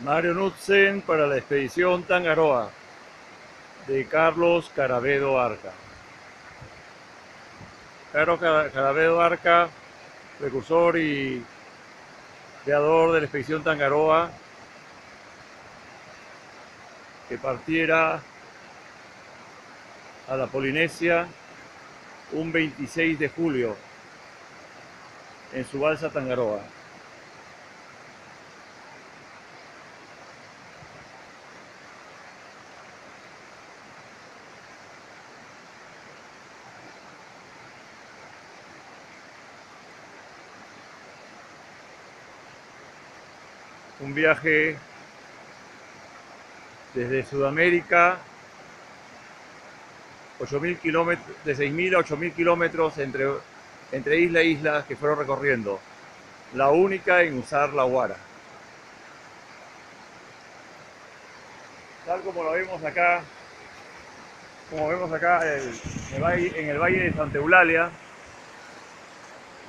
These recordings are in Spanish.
Mario Nutzen para la expedición Tangaroa de Carlos Carabedo Arca. Carlos Carabedo Arca, precursor y creador de la expedición Tangaroa, que partiera a la Polinesia un 26 de julio en su balsa Tangaroa. Viaje desde Sudamérica, 8.000 kilómetros, de 6.000 a 8.000 kilómetros entre, entre isla e isla que fueron recorriendo, la única en usar la guara. Tal como lo vemos acá, como vemos acá en el valle de Santa Eulalia,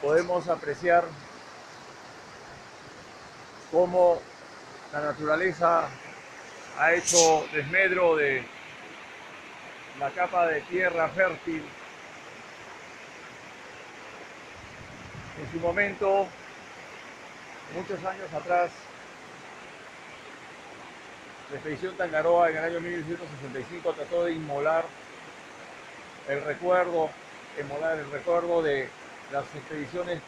podemos apreciar cómo la naturaleza ha hecho desmedro de la capa de tierra fértil. En su momento, muchos años atrás, la expedición Tangaroa en el año 1965 trató de inmolar el recuerdo, inmolar el recuerdo de las expediciones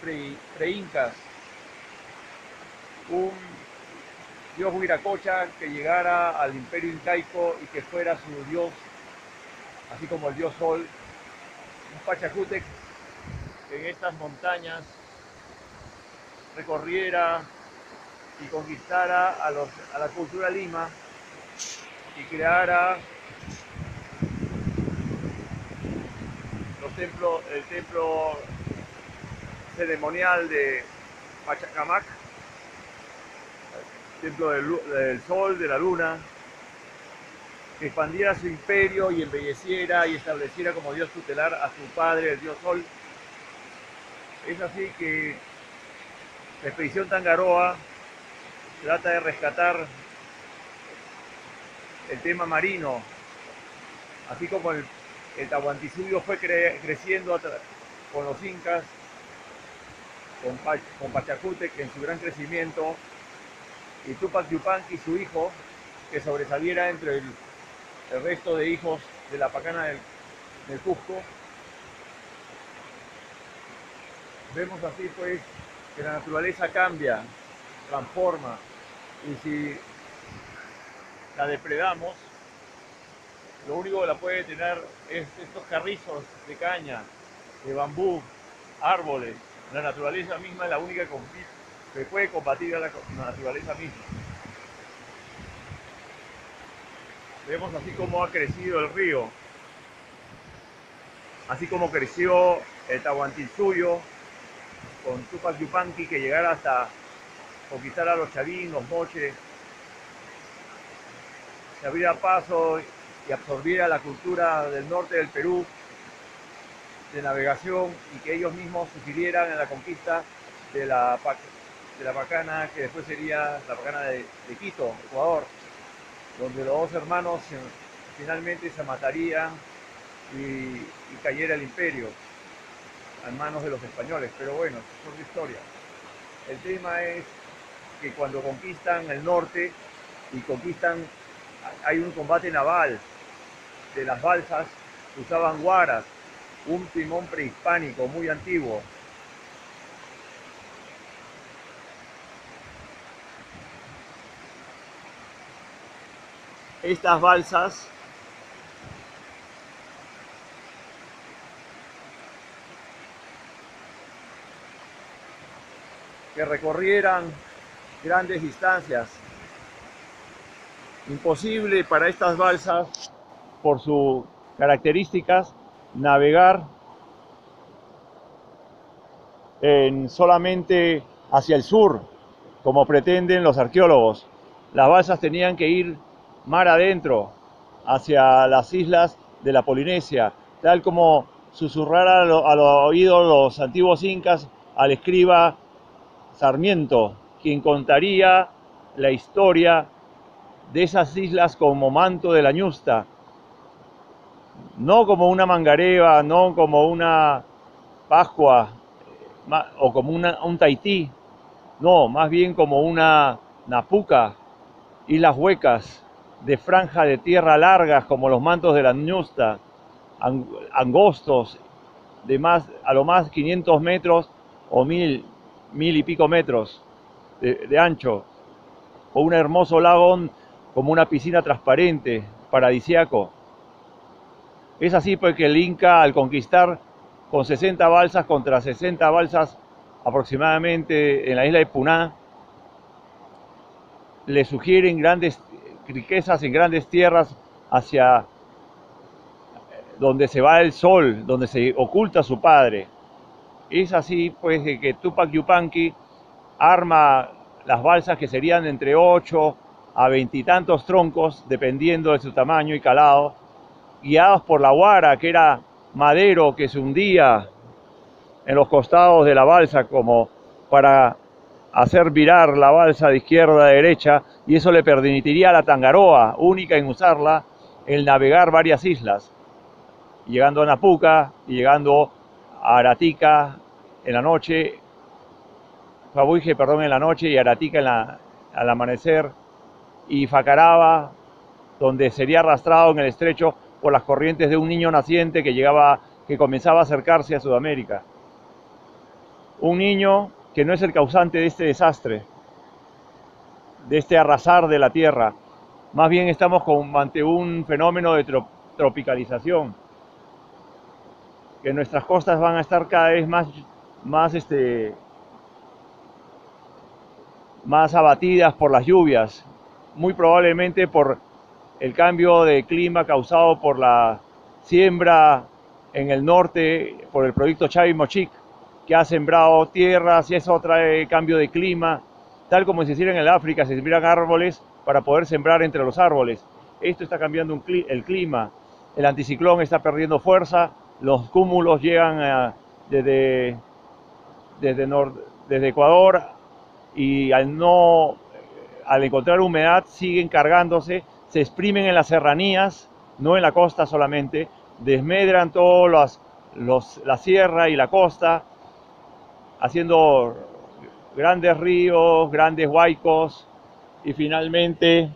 pre-incas un dios Huiracocha que llegara al imperio incaico y que fuera su dios, así como el dios Sol, un Pachacútec en estas montañas recorriera y conquistara a, la cultura lima y creara los templos, el templo ceremonial de Pachacamac templo del, sol, de la luna, que expandiera su imperio y embelleciera y estableciera como Dios tutelar a su padre, el Dios Sol. Es así que la expedición Tangaroa trata de rescatar el tema marino, así como el, el fue creciendo con los incas, con, con Pachacútec en su gran crecimiento, y Tupac Yupanqui, su hijo, que sobresaliera entre el, resto de hijos de la pacana del, Cusco. Vemos así pues que la naturaleza cambia, transforma, y si la depredamos, lo único que la puede tener es estos carrizos de caña, de bambú, árboles. La naturaleza misma es la única que que puede combatir a la naturaleza misma. Vemos así como ha crecido el río, así como creció el Tahuantinsuyo con Tupac Yupanqui que llegara hasta conquistar a los Chavín, los Moches, se abriera paso y absorbiera la cultura del norte del Perú de navegación y que ellos mismos sugirieran en la conquista de la de la Pacana, que después sería la Pacana de, Quito, Ecuador, donde los dos hermanos finalmente se matarían y, cayera el imperio en manos de los españoles. Pero bueno, es otra historia. El tema es que cuando conquistan el norte y conquistan, hay un combate naval de las balsas, usaban guaras, un timón prehispánico muy antiguo, estas balsas que recorrieran grandes distancias. Imposible para estas balsas, por sus características, navegar en solamente hacia el sur, como pretenden los arqueólogos. Las balsas tenían que ir mar adentro, hacia las islas de la Polinesia, tal como susurrara al, oído los antiguos incas al escriba Sarmiento, quien contaría la historia de esas islas como manto de la ñusta, no como una mangareva, no como una Pascua o como una, un Tahití, no, más bien como una Napuca, islas huecas de franja de tierra largas como los mantos de la ñusta, angostos, de más, a lo más 500 metros o mil, mil y pico metros de, ancho, o un hermoso lago como una piscina transparente, paradisiaco. Es así porque el Inca al conquistar con 60 balsas contra 60 balsas aproximadamente en la isla de Puná, le sugieren grandes riquezas en grandes tierras hacia donde se va el sol, donde se oculta su padre. Es así pues que Tupac Yupanqui arma las balsas que serían entre 8 a veintitantos troncos, dependiendo de su tamaño y calado, guiados por la guara, que era madero que se hundía en los costados de la balsa como para hacer virar la balsa de izquierda a derecha y eso le permitiría a la tangaroa, única en usarla, el navegar varias islas, llegando a Napuca y llegando a Aratica en la noche, Fabuige, perdón, en la noche y Aratica en la, al amanecer y Facaraba, donde sería arrastrado en el estrecho por las corrientes de un niño naciente que llegaba, que comenzaba a acercarse a Sudamérica. Un niño que no es el causante de este desastre, de este arrasar de la tierra. Más bien estamos ante un fenómeno de tropicalización, que nuestras costas van a estar cada vez más, más, este, más abatidas por las lluvias, muy probablemente por el cambio de clima causado por la siembra en el norte, por el proyecto Chavi Mochic, que ha sembrado tierras y eso trae cambio de clima, tal como se hiciera en el África, se sembraran árboles para poder sembrar entre los árboles. Esto está cambiando el clima, el anticiclón está perdiendo fuerza, los cúmulos llegan desde, desde, desde Ecuador y al no al encontrar humedad siguen cargándose, se exprimen en las serranías, no en la costa solamente, desmedran todos los, la sierra y la costa, haciendo grandes ríos, grandes huaicos y finalmente,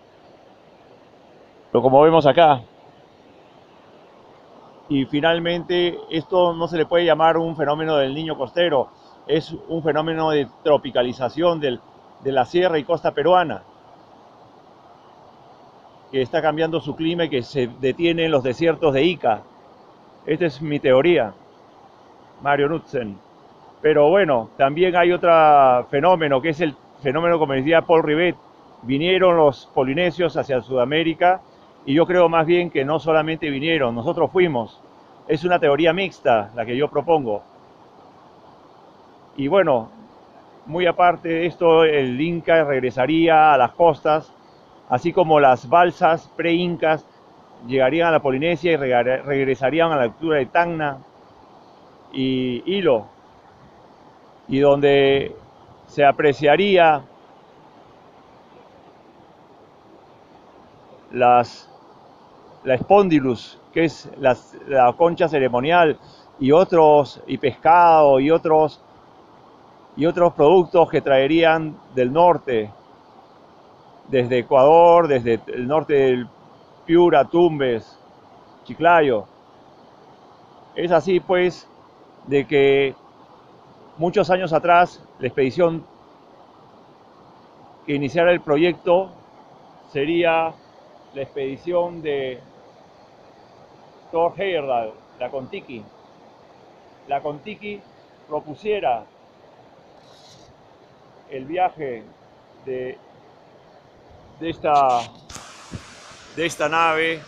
lo como vemos acá, y finalmente esto no se le puede llamar un fenómeno del niño costero, es un fenómeno de tropicalización del, de la sierra y costa peruana, que está cambiando su clima y que se detiene en los desiertos de Ica. Esta es mi teoría, Mario Nutzen. Pero bueno, también hay otro fenómeno, que es el fenómeno, como decía Paul Rivet, vinieron los polinesios hacia Sudamérica y yo creo más bien que no solamente vinieron, nosotros fuimos. Es una teoría mixta la que yo propongo. Y bueno, muy aparte de esto, el Inca regresaría a las costas, así como las balsas pre-incas llegarían a la Polinesia y regresarían a la altura de Tacna y Hilo, y donde se apreciaría las, la Spondylus, que es la concha ceremonial, y otros, y pescado, y otros y otros productos que traerían del norte, desde Ecuador, desde el norte del Piura, Tumbes, Chiclayo. Es así pues de que muchos años atrás la expedición que iniciara el proyecto sería la expedición de Thor Heyerdahl, la Contiki. La Contiki propusiera el viaje de, de, esta, de esta nave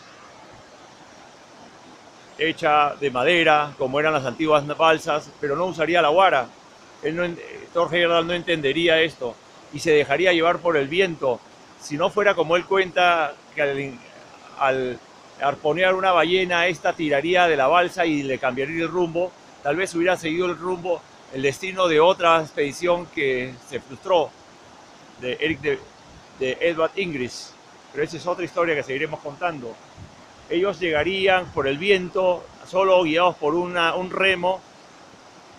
hecha de madera, como eran las antiguas balsas, pero no usaría la guara. Él no, no entendería esto y se dejaría llevar por el viento. Si no fuera como él cuenta, que al, al arponear una ballena, esta tiraría de la balsa y le cambiaría el rumbo, tal vez hubiera seguido el rumbo el destino de otra expedición que se frustró, de, de Edward Ingris, pero esa es otra historia que seguiremos contando. Ellos llegarían por el viento, solo guiados por una, un remo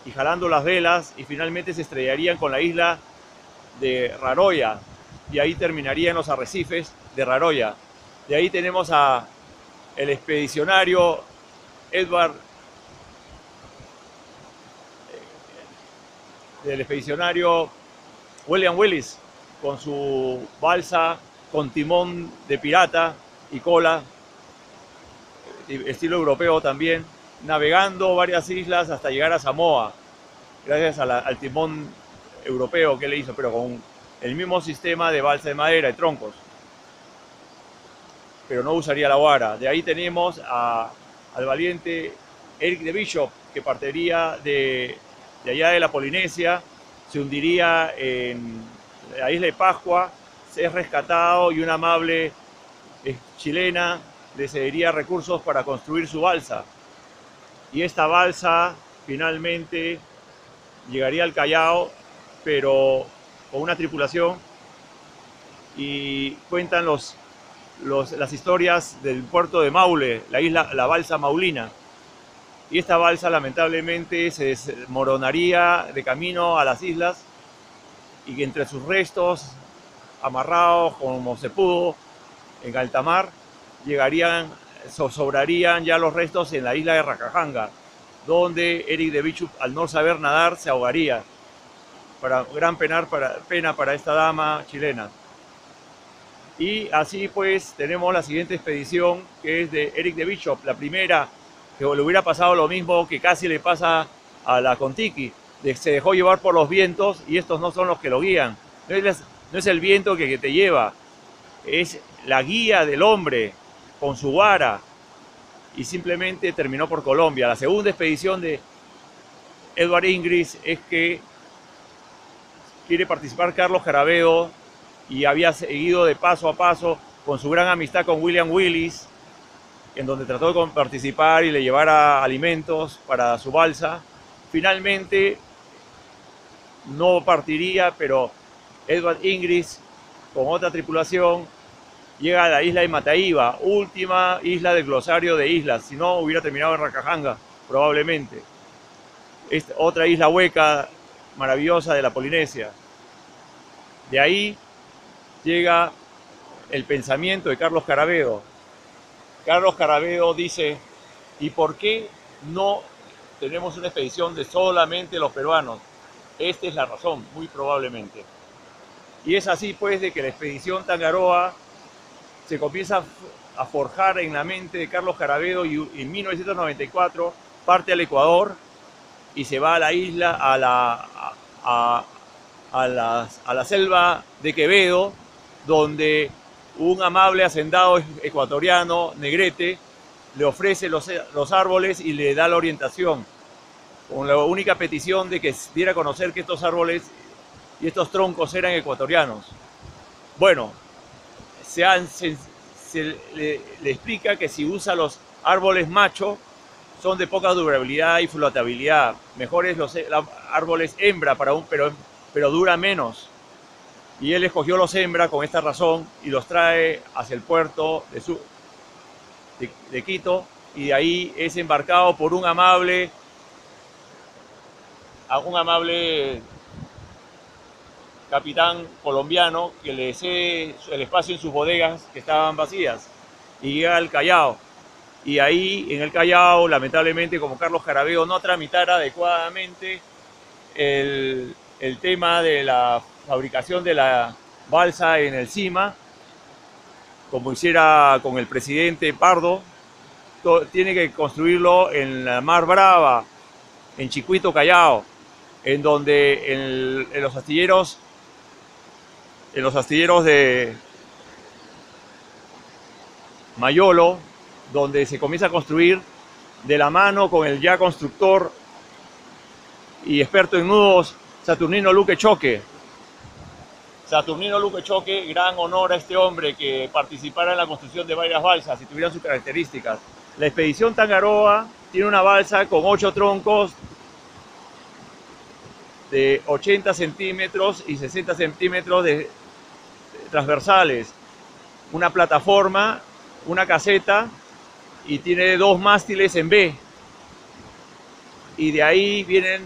y jalando las velas, y finalmente se estrellarían con la isla de Raroya, y ahí terminarían los arrecifes de Raroya. De ahí tenemos a el expedicionario Edward del expedicionario William Willis con su balsa con timón de pirata y cola, estilo europeo también, navegando varias islas hasta llegar a Samoa, gracias al timón europeo que le hizo, pero con el mismo sistema de balsa de madera y troncos. Pero no usaría la vara. De ahí tenemos al valiente Eric de Bishop, que partiría de, de allá de la Polinesia, se hundiría en la isla de Pascua, es rescatado y una amable eh, chilena le cedería recursos para construir su balsa. Y esta balsa finalmente llegaría al Callao, pero con una tripulación y cuentan los, las historias del puerto de Maule, la isla, la balsa Maulina. Y esta balsa lamentablemente se desmoronaría de camino a las islas y entre sus restos, amarrados como se pudo, en alta mar, llegarían, sobrarían ya los restos en la isla de Racajanga, donde Eric de Bichup, al no saber nadar, se ahogaría. Para, gran pena para esta dama chilena. Y así pues tenemos la siguiente expedición que es de Eric de Bishop, la primera que le hubiera pasado lo mismo que casi le pasa a la Contiki, se dejó llevar por los vientos y estos no son los que lo guían. No es, no es el viento que, que te lleva, es la guía del hombre con su vara y simplemente terminó por Colombia. La segunda expedición de Edward Ingris es que quiere participar Carlos Carabeo y había seguido de paso a paso con su gran amistad con William Willis, en donde trató de participar y le llevara alimentos para su balsa. Finalmente no partiría, pero Edward Ingris con otra tripulación llega a la isla de Mataiva, última isla del glosario de islas, si no hubiera terminado en Rakajanga, probablemente. Es otra isla hueca maravillosa de la Polinesia. De ahí llega el pensamiento de Carlos Carabedo. Carlos Carabedo dice, ¿y por qué no tenemos una expedición de solamente los peruanos? Esta es la razón, muy probablemente. Y es así pues de que la expedición Tangaroa se comienza a forjar en la mente de Carlos Carabedo y en 1994 parte al Ecuador y se va a la isla, a la, a, a la selva de Quevedo, donde un amable hacendado ecuatoriano, Negrete, le ofrece los, los árboles y le da la orientación con la única petición de que diera a conocer que estos árboles y estos troncos eran ecuatorianos. Bueno, se, le, explica que si usa los árboles macho, son de poca durabilidad y flotabilidad. Mejores los, árboles hembra, para un, pero, pero dura menos. Y él escogió los hembra con esta razón y los trae hacia el puerto de, su, de Quito y de ahí es embarcado por un amable un amable capitán colombiano que le cede el espacio en sus bodegas que estaban vacías y llega al Callao. Y ahí en el Callao, lamentablemente, como Carlos Carabeo no tramitara adecuadamente el, el tema de la fabricación de la balsa en el CIMA, como hiciera con el presidente Pardo, tiene que construirlo en la Mar Brava, en Chicuito Callao en donde en, los astilleros, en los astilleros de Mayolo, donde se comienza a construir de la mano con el ya constructor y experto en nudos, Saturnino Luque Choque. Saturnino Luque Choque, gran honor a este hombre que participara en la construcción de varias balsas y tuviera sus características. La expedición Tangaroa tiene una balsa con ocho troncos de 80 centímetros y 60 centímetros de, transversales, una plataforma, una caseta y tiene dos mástiles en B. Y de ahí vienen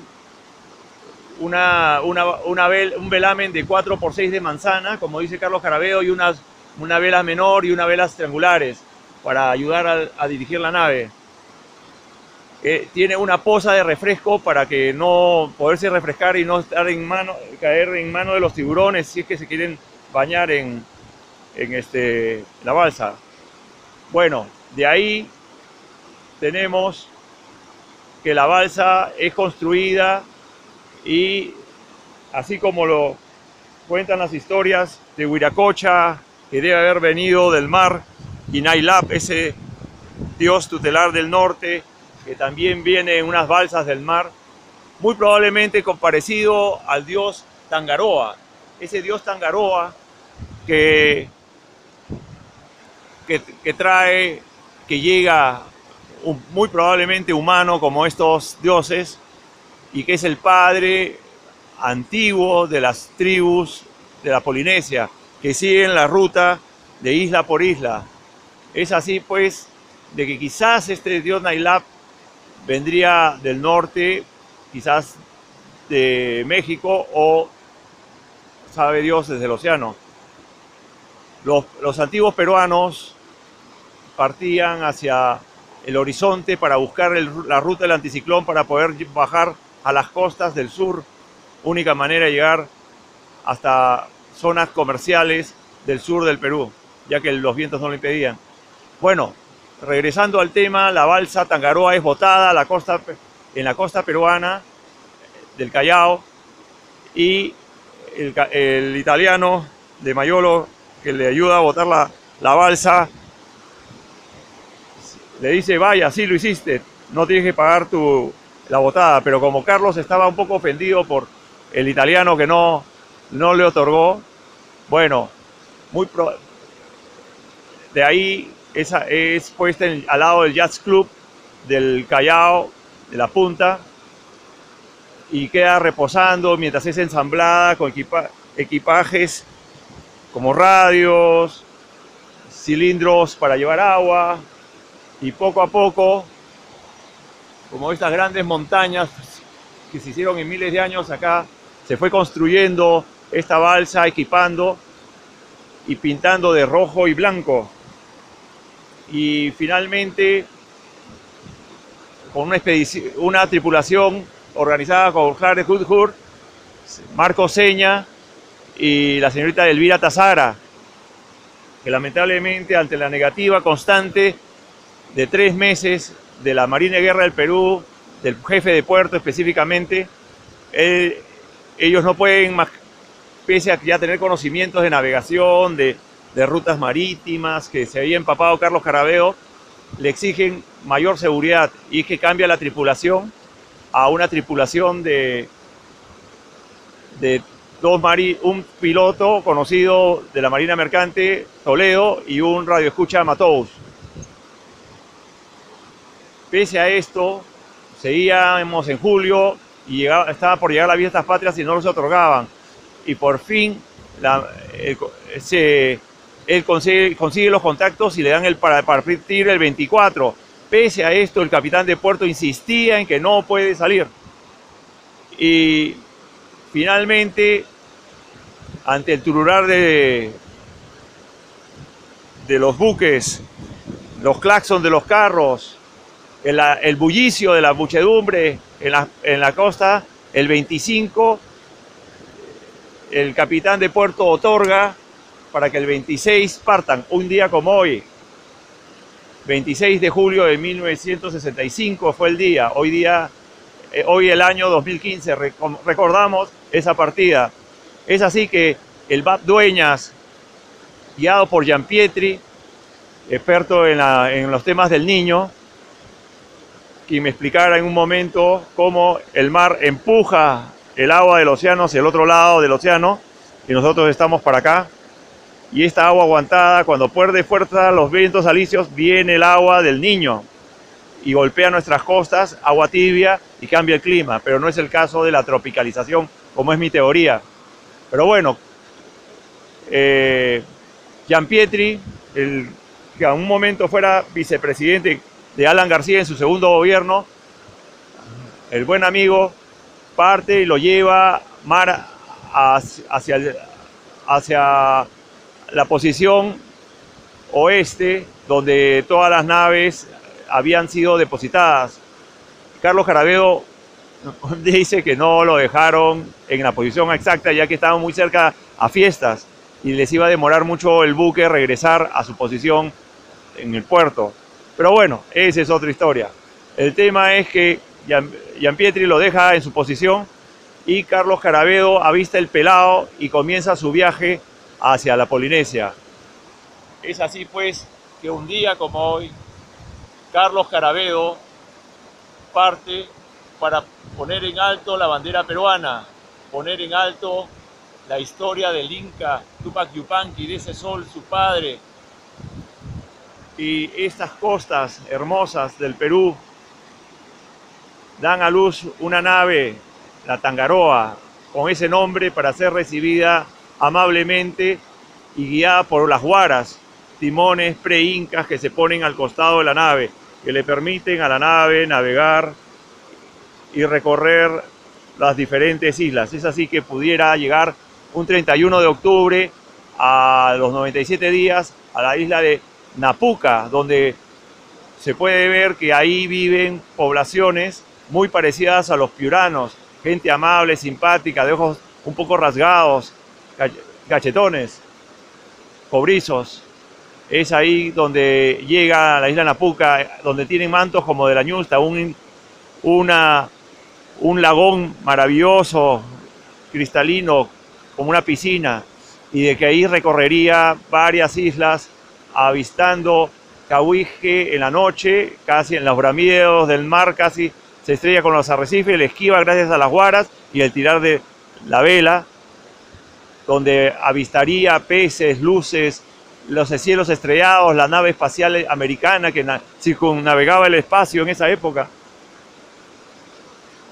una, una, un velamen de 4 por 6 de manzana, como dice Carlos Carabeo, y unas, una vela menor y una velas triangulares para ayudar a, dirigir la nave. Eh, tiene una poza de refresco para que no poderse refrescar y no estar en mano, caer en mano de los tiburones si es que se quieren bañar en, en este, la balsa. Bueno, de ahí tenemos que la balsa es construida y así como lo cuentan las historias de Huiracocha, que debe haber venido del mar, y Nailap, ese dios tutelar del norte, que también viene en unas balsas del mar, muy probablemente comparecido al dios Tangaroa, ese dios Tangaroa que, que, trae, que llega muy probablemente humano como estos dioses y que es el padre antiguo de las tribus de la Polinesia que siguen la ruta de isla por isla. Es así pues de que quizás este dios Nailap vendría del norte, quizás de México o sabe Dios desde el océano. Los, los antiguos peruanos partían hacia el horizonte para buscar la ruta del anticiclón para poder bajar a las costas del sur, única manera de llegar hasta zonas comerciales del sur del Perú, ya que los vientos no lo impedían. Bueno, regresando al tema, la balsa Tangaroa es botada la costa, en la costa peruana del Callao y el, italiano de Mayolo que le ayuda a botar la, la balsa. Le dice, vaya, sí lo hiciste, no tienes que pagar tu, la botada, pero como Carlos estaba un poco ofendido por el italiano que no, no le otorgó, bueno, muy de ahí es puesta al lado del Jazz Club del Callao, de la punta, y queda reposando mientras es ensamblada con equipajes como radios, cilindros para llevar agua, y poco a poco, como estas grandes montañas que se hicieron en miles de años acá, se fue construyendo esta balsa, equipando y pintando de rojo y blanco. Y finalmente, con una, una tripulación organizada con Jared Hudhur, Marco Seña y la señorita Elvira Tazara, que lamentablemente ante la negativa constante de tres meses de la Marina de Guerra del Perú, del jefe de puerto específicamente, ellos no pueden más, pese a ya tener conocimientos de navegación, de, rutas marítimas, que se había empapado Carlos Carabeo, le exigen mayor seguridad y es que cambia la tripulación a una tripulación de, de dos mari, un piloto conocido de la Marina Mercante, Toledo, y un radioescucha Matous. Pese a esto, seguíamos en julio y estaba por llegar a las estas patrias y no los otorgaban. Y por fin él consigue, los contactos y le dan el para partir el 24. Pese a esto, el capitán de puerto insistía en que no puede salir. Y finalmente, ante el tururar de, los buques, los claxons de los carros, el, bullicio de la muchedumbre en la, en la costa, el 25, el capitán de puerto otorga para que el 26 partan, un día como hoy. 26 de julio de 1965 fue el día, hoy día, eh, hoy el año 2015, recordamos esa partida. Es así que el BAP Dueñas, guiado por Gian Pietri, experto en, los temas del niño, y me explicara en un momento cómo el mar empuja el agua del océano hacia el otro lado del océano y nosotros estamos para acá. Y esta agua aguantada, cuando pierde fuerza los vientos alisios, viene el agua del niño y golpea nuestras costas, agua tibia y cambia el clima. Pero no es el caso de la tropicalización, como es mi teoría. Pero bueno, eh, Gian Pietri, el, que a un momento fuera vicepresidente de Alan García en su segundo gobierno, el buen amigo parte y lo lleva mar hacia, hacia la posición oeste, donde todas las naves habían sido depositadas. Carlos Carabedo dice que no lo dejaron en la posición exacta, ya que estaban muy cerca a fiestas y les iba a demorar mucho el buque regresar a su posición en el puerto. Pero bueno, esa es otra historia. El tema es que Pietri lo deja en su posición y Carlos Carabedo avista el pelado y comienza su viaje hacia la Polinesia. Es así pues que un día como hoy, Carlos Carabedo parte para poner en alto la bandera peruana, poner en alto la historia del Inca Tupac Yupanqui, de ese sol, su padre, y estas costas hermosas del Perú dan a luz una nave, la Tangaroa, con ese nombre para ser recibida amablemente y guiada por las guaras, timones pre-incas que se ponen al costado de la nave, que le permiten a la nave navegar y recorrer las diferentes islas. Es así que pudiera llegar un 31 de octubre a los 97 días a la isla de Napuca, donde se puede ver que ahí viven poblaciones muy parecidas a los piuranos, gente amable, simpática, de ojos un poco rasgados, cachetones, cobrizos. Es ahí donde llega la isla Napuca, donde tienen mantos como de la ñusta, un, un lagón maravilloso, cristalino, como una piscina, y de que ahí recorrería varias islas avistando Cahuije en la noche, casi en los bramidos del mar, casi se estrella con los arrecifes, le esquiva gracias a las guaras y el tirar de la vela, donde avistaría peces, luces, los cielos estrellados, la nave espacial americana que circunnavegaba el espacio en esa época.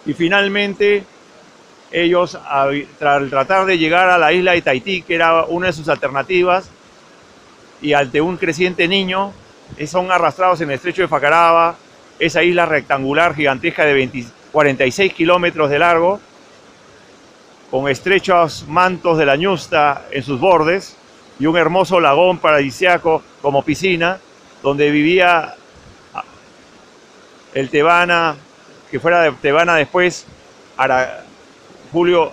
Y finalmente, ellos, al tratar de llegar a la isla de Tahití, que era una de sus alternativas, y ante un creciente niño, son arrastrados en el estrecho de Facaraba, esa isla rectangular gigantesca de 46 kilómetros de largo, con estrechos mantos de la ñusta en sus bordes y un hermoso lagón paradisiaco como piscina, donde vivía el Tebana, que fuera de Tebana después, Julio.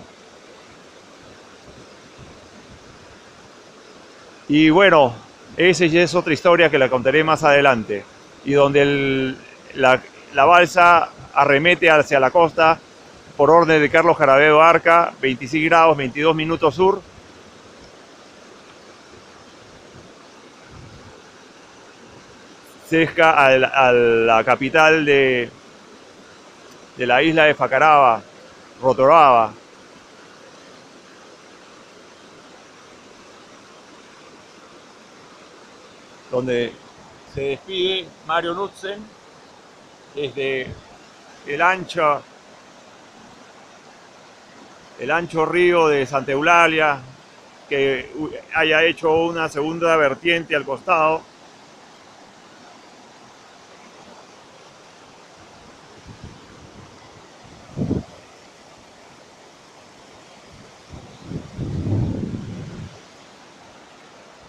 Y bueno, esa es otra historia que la contaré más adelante. Y donde la, balsa arremete hacia la costa por orden de Carlos Jarabeo Arca, 26 grados, 22 minutos sur. Cerca a la, capital de, de la isla de Facaraba, Rotoraba, donde se despide Mario Nutzen desde el ancho, el ancho río de Santa Eulalia, que haya hecho una segunda vertiente al costado.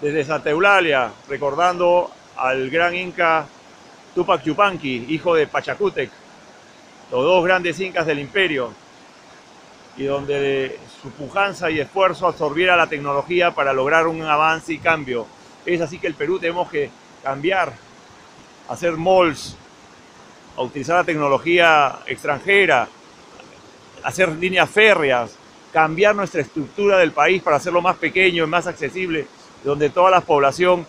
desde Santa Eulalia, recordando al gran inca Tupac Yupanqui, hijo de Pachacútec, los dos grandes incas del imperio, y donde su pujanza y esfuerzo absorbiera la tecnología para lograr un avance y cambio. Es así que el Perú tenemos que cambiar, hacer malls, a utilizar la tecnología extranjera, hacer líneas férreas, cambiar nuestra estructura del país para hacerlo más pequeño y más accesible donde toda la población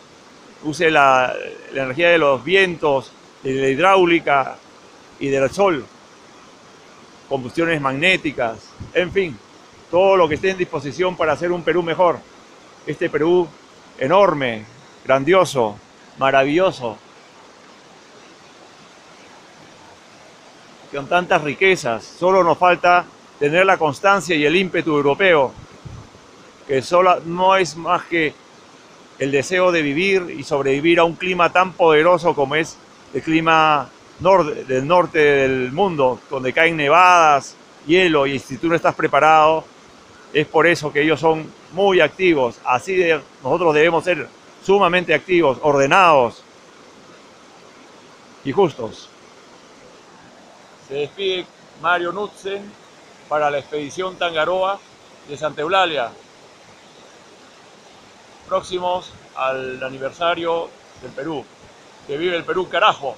use la, energía de los vientos, de la hidráulica y del sol, combustiones magnéticas, en fin, todo lo que esté en disposición para hacer un Perú mejor. Este Perú enorme, grandioso, maravilloso, con tantas riquezas, solo nos falta tener la constancia y el ímpetu europeo que solo, no es más que el deseo de vivir y sobrevivir a un clima tan poderoso como es el clima del norte del mundo, donde caen nevadas, hielo y si tú no estás preparado, es por eso que ellos son muy activos. Así de, nosotros debemos ser sumamente activos, ordenados y justos. Se despide Mario Nutzen para la expedición Tangaroa de Santa Eulalia, próximos al aniversario del Perú. Que vive el Perú, carajo.